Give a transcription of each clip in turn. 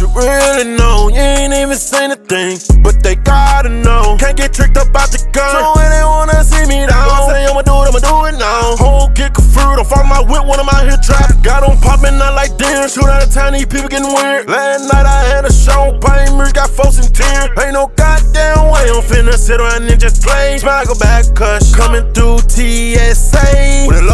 You really know? You ain't even seen a thing, but they gotta know. Can't get tricked up out the gun. So when they wanna see me down, I say I'ma do it, I'ma do it now. Whole get confused, I'm follow my whip when I'm out here trapping. Got on popping, not like damn. Shoot out of town, these people getting weird. Last night I had a show, pain mirrors got folks in tears. Ain't no goddamn way I'm finna sit around and just play. Smile back, cush. Coming through TSA.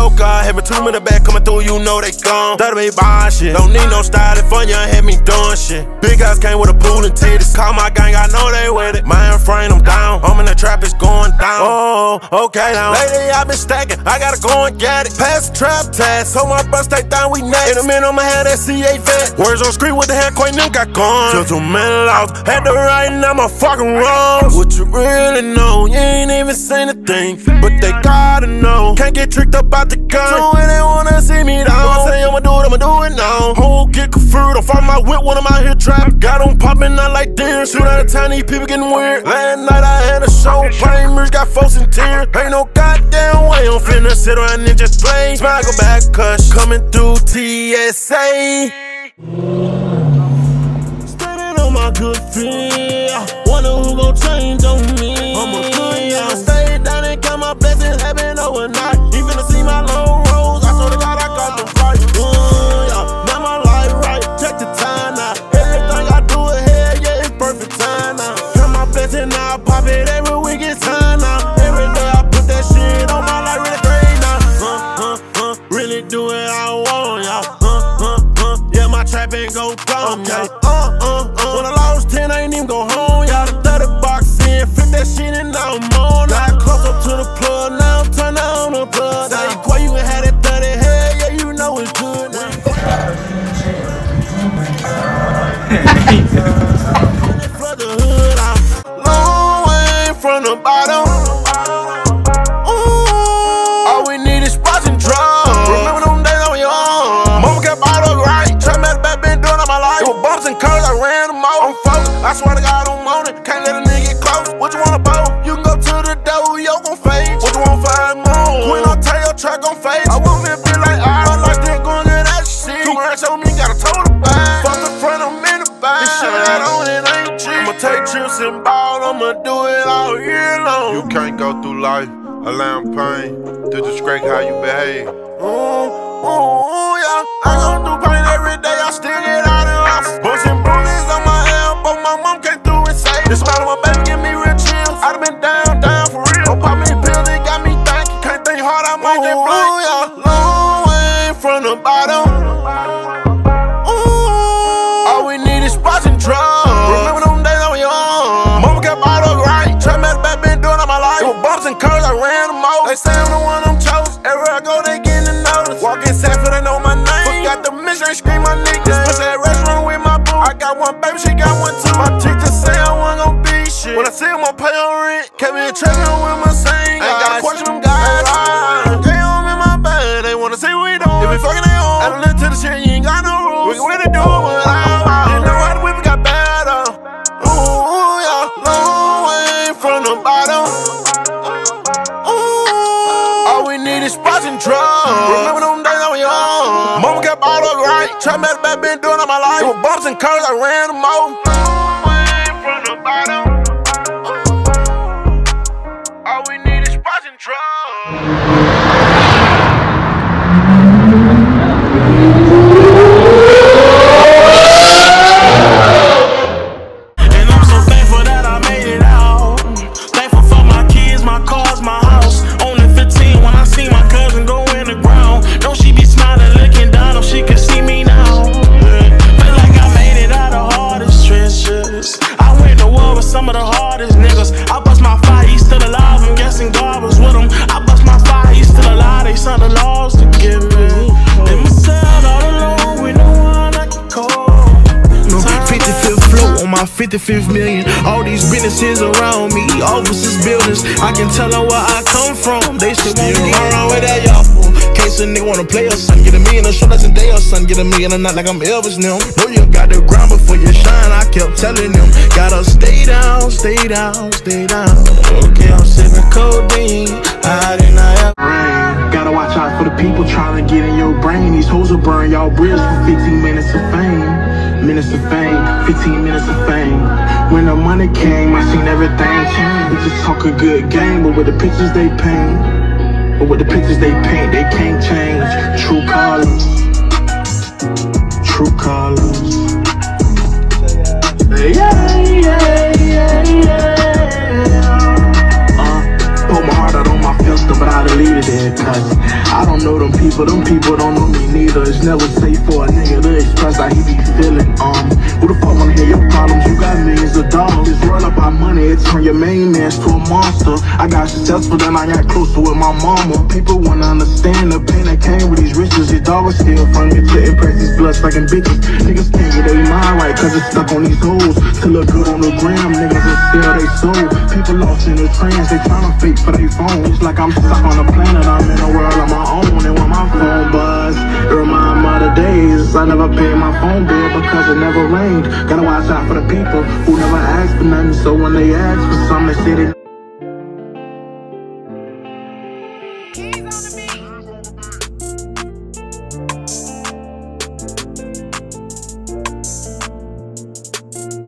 With a low car, having two in the back coming through, you know they gone. That'll be buying shit. Don't need no styling fun, young had me doing shit. Big house came with a pool and titties. Call my gang, I know they with it. Mind frame, I'm down. I'm in the trap, it's going down. Oh, okay now. Lately I been stacking, I gotta go and get it. Pass the trap test, so my bus stay down, we next. In a minute, I'ma have that CA vet. Words on screen, what the hell, Queen them got gone. Just a minute lost, had to write now my fucking wrong. What you really know? You ain't even seen a thing, but they gotta know. Can't get tricked up out the gun. So when they wanna see me down, I say I'ma do it, I'ma do it now. Whole get confused, I'm follow my whip when I'm out here trapping. Got on popping, not like damn. Shoot out of town, these people getting weird. Last night I had a show, pain mirrors got folks in tears. Ain't no goddamn way I'm finna sit around and just play. Smile go back, cush. Coming through TSA. Standing on my good feet. Wonder who gon' change on me. Now. I pop it every week, it's time now. Every day I put that shit on my life, really great now. Uh, uh, uh, really do it I want, y'all. Uh, uh, uh, yeah, my trap ain't go dumb, okay. Uh, uh, uh. When I lost 10, I ain't even go home, y'all. The 30 box in, flip that shit and now I'm on. Got close up to the plug, Trips and ball, I'ma do it all year long. You can't go through life allowing pain to disgrace how you behave. Ooh, ooh, yeah. I gon' do pain every day, I still get out of house. Bustin' bruises on my elbow, my mom came through and saved. This smile my baby give me real chills. I done been down, down for real. Don't pop me pills, it got me thinking. Can't think hard, I might get blind. Yeah. Long way from the bottom. They say I'm the one them chose. Everywhere I go, they getting the notice. Walking Sanford, they know my name. Forgot the mission, scream my nickname. Push that restaurant with my boo. I got one baby, she got one too. My just say I wasn't gon' be shit. When I see him, I pay on rent. Kept me in trapping with my same right. Trap at the back, been doing all my life. It was bumps and curves, I ran them way from the bottom. Niggas. I bust my fire, he's still alive. I'm guessing God was with him. I bust my fire, he's still alive. They sent the laws to give me. In my cell all alone with no one I can call. No, 55th floor on my 55th million. All these businesses around me, offices, buildings. I can tell them where I come from. They still won't get around with that y'all. Case a nigga wanna play a son, get a million a show that's a day or son, get a million a night like I'm Elvis now. Know you got the grind before you shine. I kept telling them, gotta stay down, stay down, stay down. Okay, I'm sipping codeine. I did not have. brain. Gotta watch out for the people trying to get in your brain. These hoes will burn y'all bridge for 15 minutes of fame. minutes of fame, 15 minutes of fame. When the money came, I seen everything change. Just talk a good game, but with the pictures they paint, but with the pictures they paint, they can't change. True colors, true colors. Yeah, yeah, yeah, yeah. Uh, put my heart out on my filter, but I deleted it. Cause I don't know them people, them people don't know me neither. It's never safe for a nigga to express how he be feeling. Um, dollars. Just run up our money, it turn your main man to a monster. I got successful, then I got closer with my mama. People wanna understand the pain that came with these riches. Your dog was still me to impress these blood sucking bitches. Niggas can't get their mind right, cause it's stuck on these hoes. To look good on the gram, niggas will sell they soul. People lost in the trance, they tryna fake for their phones. Like I'm stuck on a planet, I'm in a world of my own. And when my phone buzz, it remind me of the days I never paid my phone bill it never rained. Gotta watch out for the people who never ask for nothing. So when they ask for something, they say